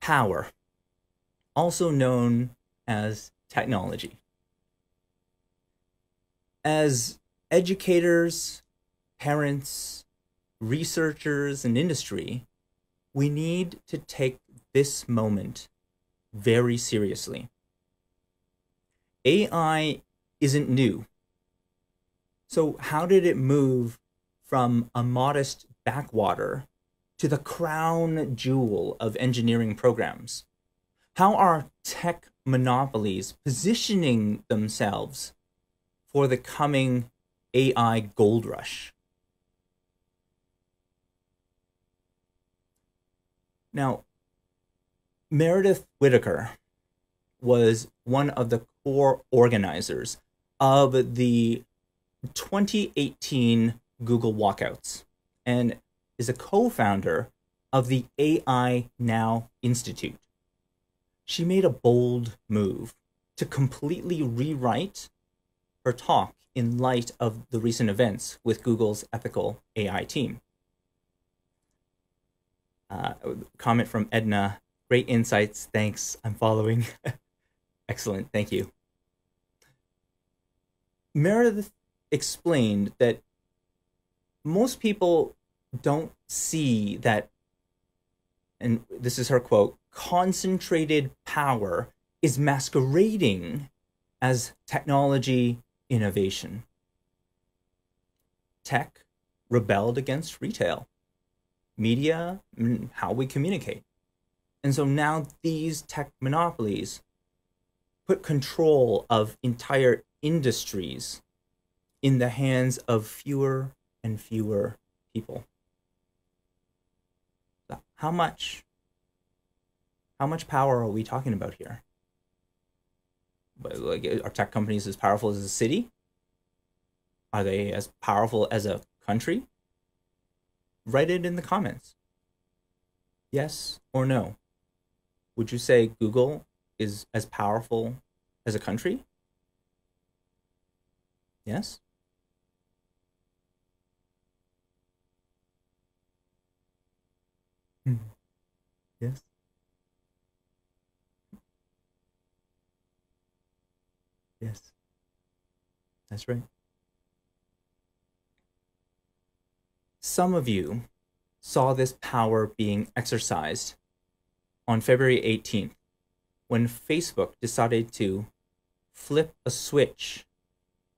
power, also known as technology. As educators, parents, researchers, and industry, we need to take this moment very seriously. AI isn't new. So, how did it move from a modest backwater to the crown jewel of engineering programs? How are tech monopolies positioning themselves for the coming AI gold rush? Now, Meredith Whittaker was one of the core organizers of the 2018 Google walkouts and is a co founder of the AI Now Institute. She made a bold move to completely rewrite her talk in light of the recent events with Google's ethical AI team. Uh, comment from Edna Great insights. Thanks. I'm following. Excellent. Thank you. Meredith explained that most people don't see that, and this is her quote concentrated power is masquerading as technology innovation. Tech rebelled against retail, media, how we communicate. And so now these tech monopolies put control of entire industries in the hands of fewer and fewer people. How much how much power are we talking about here? Like, are tech companies as powerful as a city? Are they as powerful as a country? Write it in the comments. Yes or no would you say Google is as powerful as a country? Yes? Yes. Yes. That's right. Some of you saw this power being exercised on February 18th when Facebook decided to flip a switch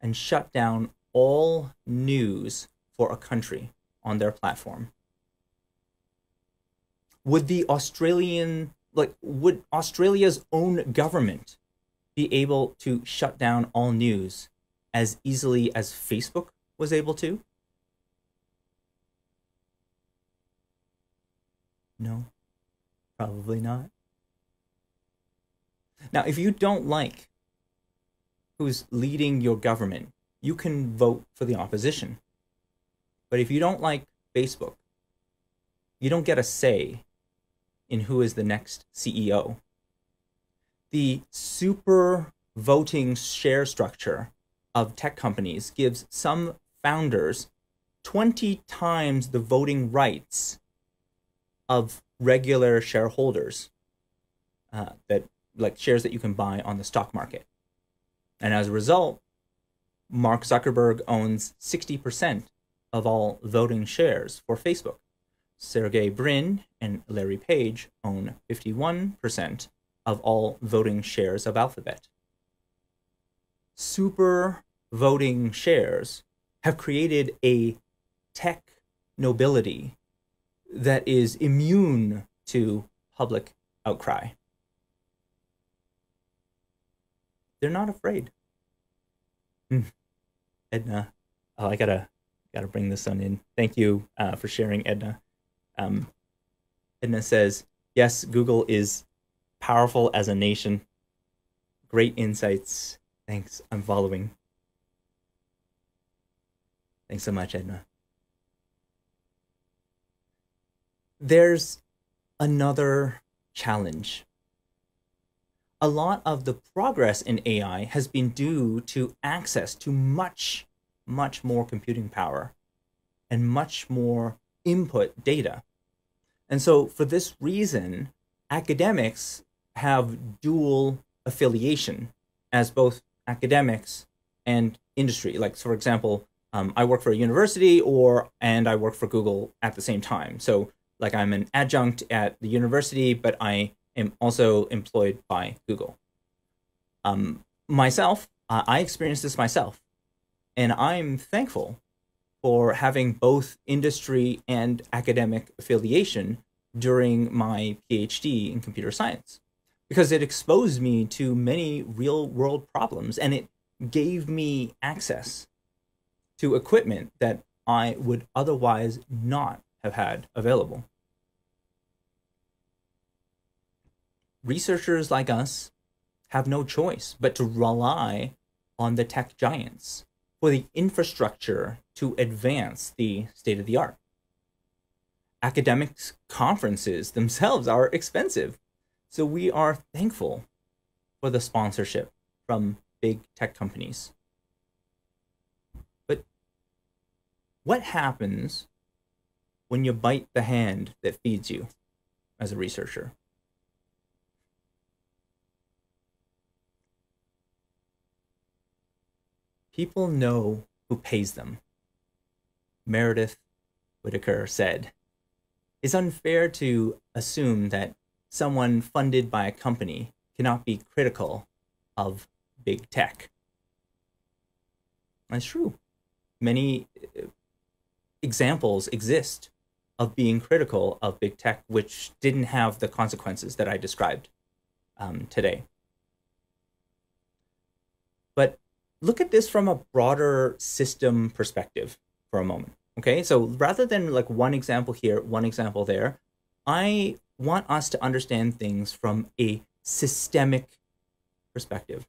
and shut down all news for a country on their platform. Would the Australian, like, would Australia's own government be able to shut down all news as easily as Facebook was able to? No. Probably not. Now, if you don't like who's leading your government, you can vote for the opposition. But if you don't like Facebook, you don't get a say in who is the next CEO. The super voting share structure of tech companies gives some founders 20 times the voting rights of regular shareholders uh, that like shares that you can buy on the stock market. And as a result, Mark Zuckerberg owns 60% of all voting shares for Facebook. Sergey Brin and Larry Page own 51% of all voting shares of Alphabet. Super voting shares have created a tech nobility that is immune to public outcry. They're not afraid. Hmm. Edna, oh, I gotta gotta bring this one in. Thank you uh, for sharing, Edna. Um, Edna says, "Yes, Google is powerful as a nation. Great insights. Thanks. I'm following. Thanks so much, Edna." there's another challenge. A lot of the progress in AI has been due to access to much, much more computing power and much more input data. And so, for this reason, academics have dual affiliation as both academics and industry. Like, for example, um, I work for a university or and I work for Google at the same time. So, like, I'm an adjunct at the university, but I am also employed by Google. Um, myself, uh, I experienced this myself, and I'm thankful for having both industry and academic affiliation during my PhD in computer science because it exposed me to many real world problems and it gave me access to equipment that I would otherwise not have had available. Researchers like us have no choice but to rely on the tech giants for the infrastructure to advance the state of the art. Academics conferences themselves are expensive, so we are thankful for the sponsorship from big tech companies. But what happens when you bite the hand that feeds you as a researcher? People know who pays them. Meredith Whittaker said, It's unfair to assume that someone funded by a company cannot be critical of big tech. That's true. Many uh, examples exist of being critical of big tech, which didn't have the consequences that I described um, today. Look at this from a broader system perspective for a moment. Okay, so rather than like one example here, one example there, I want us to understand things from a systemic perspective.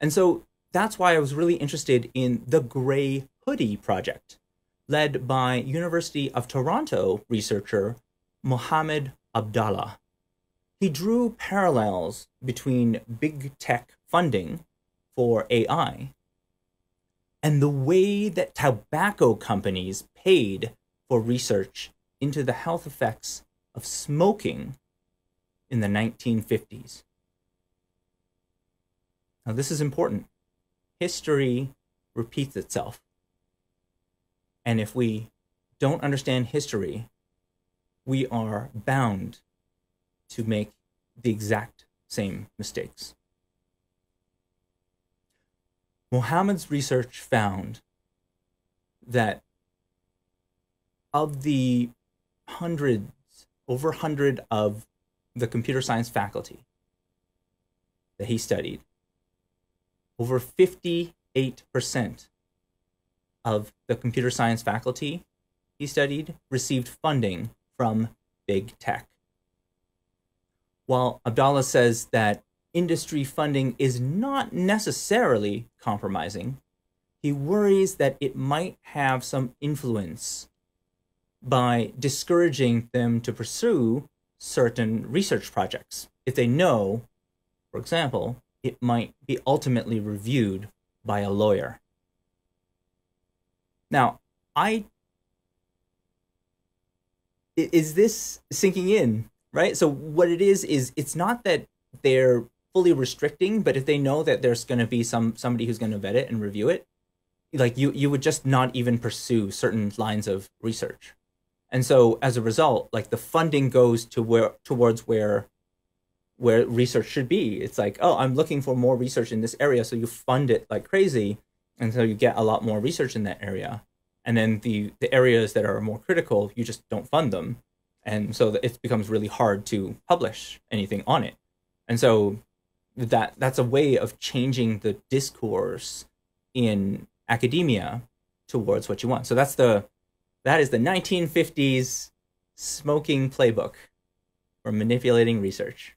And so that's why I was really interested in the Grey Hoodie Project, led by University of Toronto researcher Mohamed Abdalla. He drew parallels between big tech funding for AI and the way that tobacco companies paid for research into the health effects of smoking in the 1950s. Now, this is important. History repeats itself. And if we don't understand history, we are bound to make the exact same mistakes. Mohamed's research found that of the hundreds, over 100 of the computer science faculty that he studied, over 58% of the computer science faculty he studied received funding from big tech. While Abdalla says that industry funding is not necessarily compromising, he worries that it might have some influence by discouraging them to pursue certain research projects if they know, for example, it might be ultimately reviewed by a lawyer. Now, I is this sinking in, right? So what it is is it's not that they're fully restricting, but if they know that there's going to be some somebody who's going to vet it and review it, like you you would just not even pursue certain lines of research. And so as a result, like the funding goes to where towards where where research should be. It's like, oh, I'm looking for more research in this area, so you fund it like crazy, and so you get a lot more research in that area. And then the the areas that are more critical, you just don't fund them, and so it becomes really hard to publish anything on it. And so that that's a way of changing the discourse in academia towards what you want. So that's the that is the 1950s smoking playbook for manipulating research.